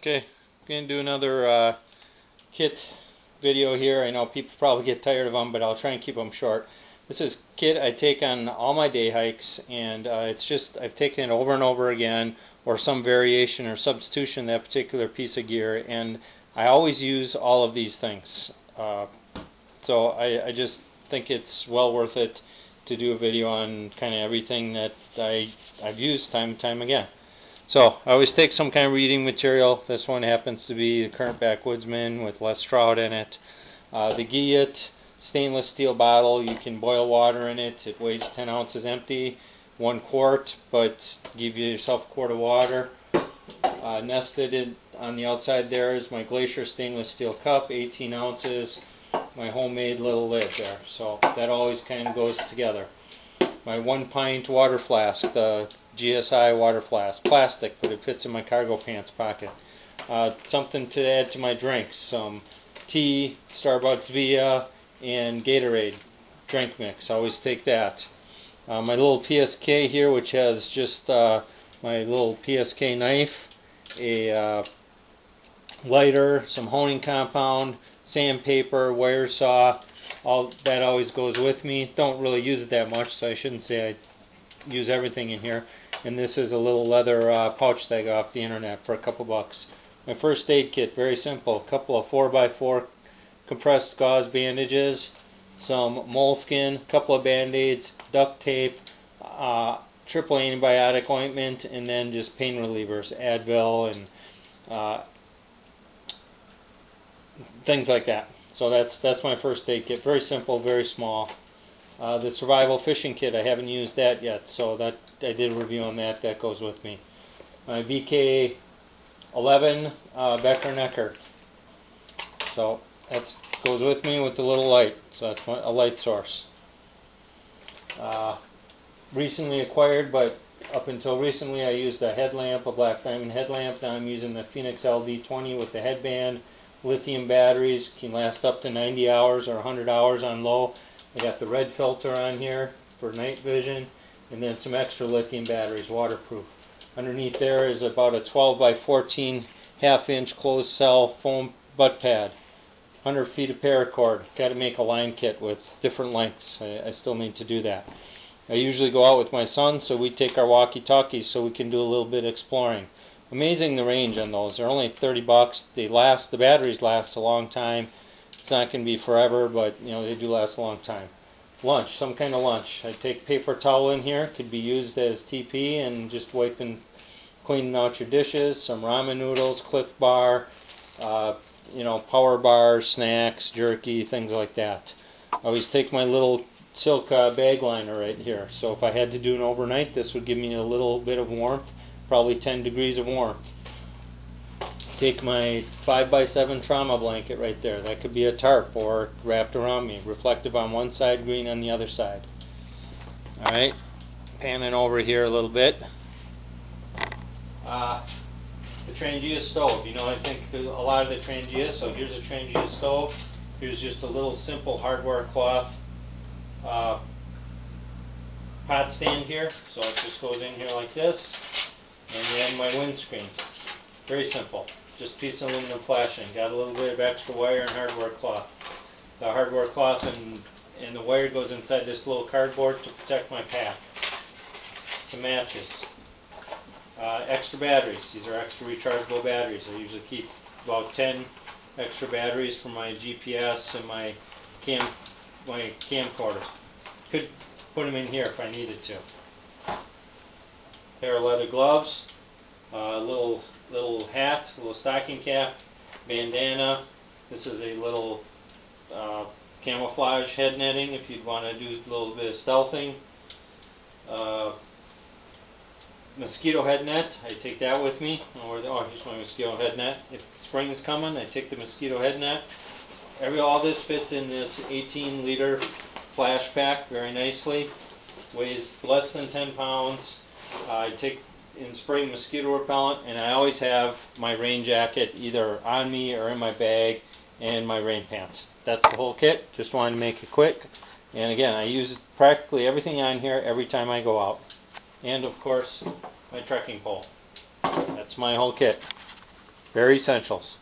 Okay, going to do another uh, kit video here. I know people probably get tired of them, but I'll try and keep them short. This is kit I take on all my day hikes, and uh, it's just I've taken it over and over again, or some variation or substitution of that particular piece of gear, and I always use all of these things. Uh, so I, I just think it's well worth it to do a video on kind of everything that I, I've used time and time again. So I always take some kind of reading material. This one happens to be the current backwoodsman with Les Stroud in it. Uh, the Guyot stainless steel bottle, you can boil water in it. It weighs 10 ounces empty, one quart, but give yourself a quart of water. Uh, nested in, on the outside there is my Glacier stainless steel cup, 18 ounces, my homemade little lid there. So that always kind of goes together. My one pint water flask, the GSI water flask, plastic, but it fits in my cargo pants pocket. Uh, something to add to my drinks, some tea, Starbucks Via, and Gatorade drink mix. I always take that. Uh, my little PSK here, which has just uh, my little PSK knife, a uh, lighter, some honing compound, sandpaper, wire saw, all that always goes with me. Don't really use it that much, so I shouldn't say I use everything in here and this is a little leather uh, pouch that I got off the internet for a couple bucks. My first aid kit, very simple, a couple of 4x4 compressed gauze bandages, some moleskin, a couple of band-aids, duct tape, uh, triple antibiotic ointment, and then just pain relievers, Advil and uh, things like that. So that's that's my first aid kit. Very simple, very small. Uh, the survival fishing kit, I haven't used that yet, so that I did a review on that. That goes with me. My BK 11 uh, Becker Necker. So that goes with me with the little light. So that's my, a light source. Uh, recently acquired, but up until recently I used a headlamp, a black diamond headlamp. Now I'm using the Fenix LD20 with the headband. Lithium batteries can last up to 90 hours or 100 hours on low. I got the red filter on here for night vision and then some extra lithium batteries, waterproof. Underneath there is about a 12 by 14 half inch closed cell foam butt pad. 100 feet of paracord. Got to make a line kit with different lengths. I, I, still need to do that. I usually go out with my son, so we take our walkie-talkies so we can do a little bit exploring. Amazing the range on those. They're only 30 bucks. They last. The batteries last a long time. It's not going to be forever, but you know they do last a long time lunch, some kind of lunch. I take paper towel in here, could be used as TP and just wiping, cleaning out your dishes, some ramen noodles, Clif Bar, uh, you know, power bars, snacks, jerky, things like that. I always take my little silk uh, bag liner right here. So if I had to do an overnight, this would give me a little bit of warmth, probably 10 degrees of warmth take my 5x7 trauma blanket right there. That could be a tarp or wrapped around me. Reflective on one side, green on the other side. Alright, panning over here a little bit. Uh, the Trangia stove. You know, I think a lot of the Trangia, so here's a Trangia stove. Here's just a little simple hardware cloth uh, pot stand here. So it just goes in here like this. And then my windscreen. Very simple just piece of aluminum flashing. Got a little bit of extra wire and hardware cloth. The hardware cloth and, and the wire goes inside this little cardboard to protect my pack. Some matches. Uh, extra batteries. These are extra rechargeable batteries. I usually keep about 10 extra batteries for my GPS and my cam my camcorder. Could put them in here if I needed to. Pair of leather gloves, a uh, little little hat, little stocking cap, bandana. This is a little uh, camouflage head netting if you'd want to do a little bit of stealthing. Uh, mosquito head net, I take that with me. Oh, oh, here's my mosquito head net. If spring is coming, I take the mosquito head net. Every, all this fits in this 18 liter flash pack very nicely. Weighs less than 10 pounds. I take in spring mosquito repellent and I always have my rain jacket either on me or in my bag and my rain pants. That's the whole kit. Just wanted to make it quick. And again, I use practically everything on here every time I go out. And of course, my trekking pole. That's my whole kit. Very Essentials.